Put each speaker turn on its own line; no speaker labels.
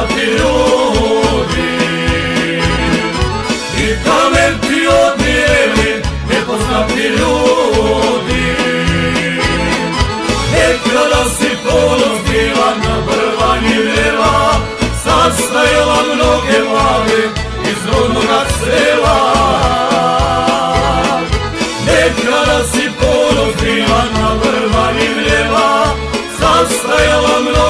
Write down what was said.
nepoznati ljudi I kamen ti odnijeli nepoznati ljudi. Nekada si ponos bila na brvanji vrela Sastajala mnoge mlade iz rodnoga sela. Nekada si ponos bila na brvanji vrela Sastajala mnoge